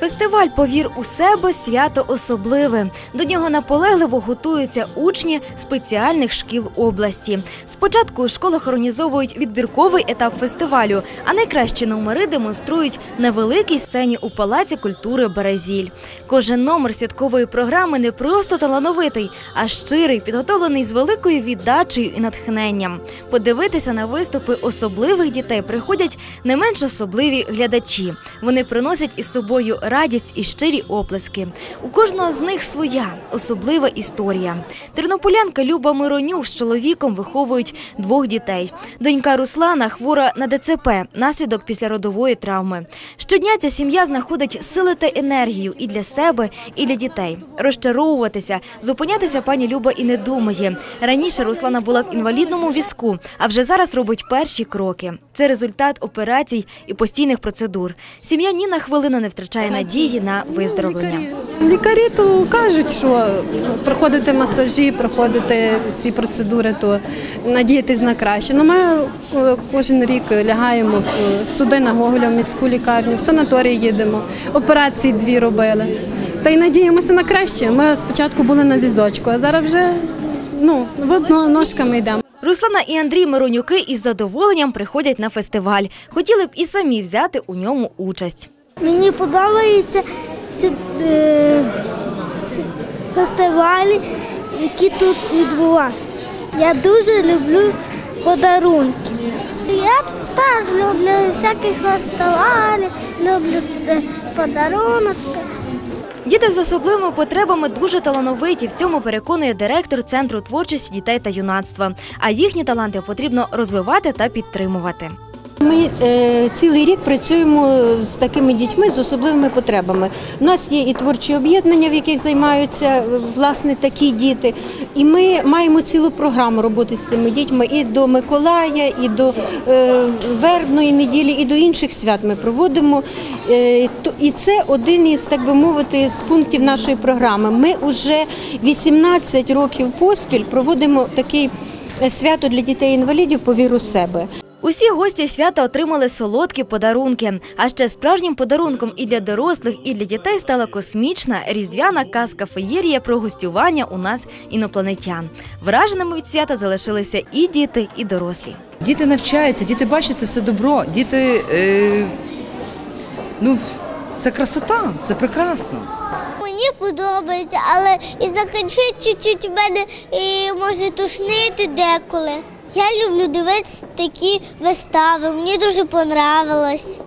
Фестиваль Повір у себе свято особливе. До нього наполегливо готуються учні спеціальних шкіл області. Спочатку у школах організовують відбірковий етап фестивалю, а найкращі номери демонструють на великій сцені у Палаці культури Березіль. Кожен номер святкової програми не просто талановитий, а щирий, підготовлений з великою віддачею і натхненням. Подивитися на виступи особливих дітей приходять не менш особливі глядачі. Вони приносять із собою радість і щирі оплески. У кожного з них своя особлива історія. Тернополянка Люба Миронюк з чоловіком виховують двох дітей. Донька Руслана хвора на ДЦП, наслідок післяродової травми. Щодня ця сім'я знаходить сили та енергію і для себе, і для дітей. Розчаровуватися, зупинятися пані Люба і не думає. Раніше Руслана була в інвалідному візку, а вже зараз робить перші кроки. Це результат операцій і постійних процедур. Сім'я ні на хвилину не втрачає надії на виздоровлення. Лікарі, то кажуть, що проходити масажі, проходити всі процедури, то надіятись на краще. Ну, ми е, кожен рік лягаємо в судина Гоголя в міську лікарню, в санаторій їдемо, операції дві робили. Та й надіємося на краще. Ми спочатку були на візочку, а зараз вже ну, одно ножками йдемо. Руслана і Андрій Миронюки із задоволенням приходять на фестиваль. Хотіли б і самі взяти у ньому участь. Мені подобаються е, фестивалі, які тут відбуваються. Я дуже люблю подарунки. Я теж люблю всякі фестивалі, люблю подарунки. Діти з особливими потребами дуже талановиті. В цьому переконує директор центру творчості дітей та юнацтва. А їхні таланти потрібно розвивати та підтримувати. Ми е, цілий рік працюємо з такими дітьми з особливими потребами. У нас є і творчі об'єднання, в яких займаються е, власне такі діти. І ми маємо цілу програму роботи з цими дітьми і до Миколая, і до е, вербної неділі, і до інших свят ми проводимо. Е, то- і це один із, так би мовити, з пунктів нашої програми. Ми вже 18 років поспіль проводимо такий е, свято для дітей-інвалідів по віру себе. Усі гості свята отримали солодкі подарунки. А ще справжнім подарунком і для дорослих, і для дітей стала космічна різдвяна казка феєрія про гостювання у нас інопланетян. Враженими від свята залишилися і діти, і дорослі. Діти навчаються, діти бачать це все добро. Діти, е, ну, це красота, це прекрасно. Мені подобається, але і закінчить чуть-чуть мене і може тушнити деколи. Я люблю дивитися такі вистави, мені дуже понравилось.